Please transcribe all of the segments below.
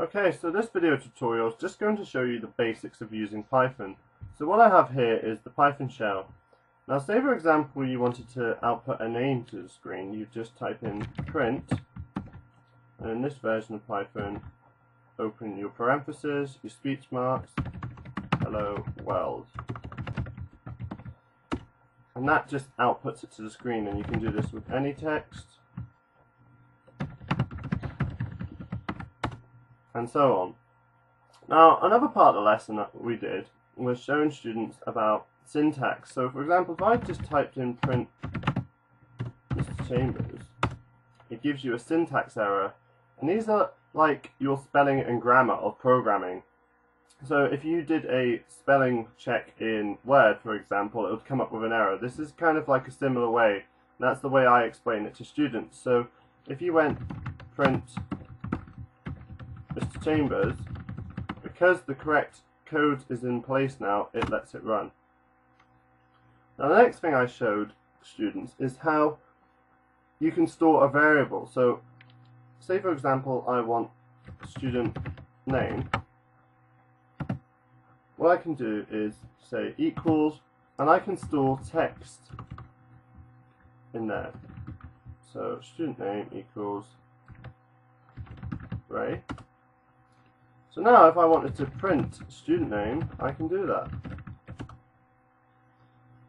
Okay, so this video tutorial is just going to show you the basics of using Python. So what I have here is the Python shell. Now say for example you wanted to output a name to the screen, you just type in print, and in this version of Python, open your parentheses, your speech marks, hello world. And that just outputs it to the screen and you can do this with any text, and so on. Now, another part of the lesson that we did was showing students about syntax. So, for example, if I just typed in print Mr. Chambers, it gives you a syntax error. And these are like your spelling and grammar of programming. So if you did a spelling check in Word, for example, it would come up with an error. This is kind of like a similar way. That's the way I explain it to students. So if you went print. Chambers, because the correct code is in place now, it lets it run. Now the next thing I showed students is how you can store a variable. So say for example I want student name. What I can do is say equals and I can store text in there. So student name equals Ray. So now if I wanted to print student name, I can do that.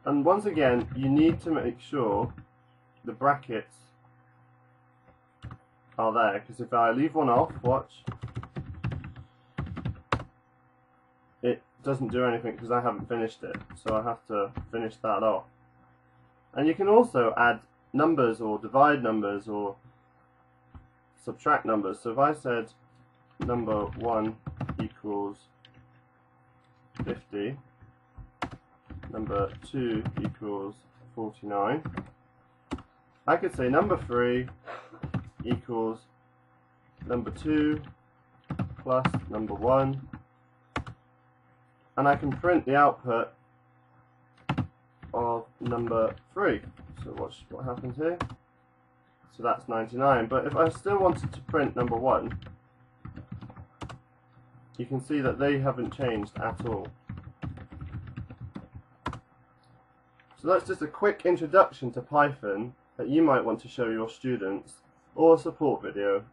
And once again, you need to make sure the brackets are there, because if I leave one off, watch, it doesn't do anything because I haven't finished it. So I have to finish that off. And you can also add numbers or divide numbers or subtract numbers. So if I said number 1 equals 50, number 2 equals 49, I could say number 3 equals number 2 plus number 1 and I can print the output of number 3. So watch what happens here. So that's 99. But if I still wanted to print number 1, you can see that they haven't changed at all. So that's just a quick introduction to Python that you might want to show your students or a support video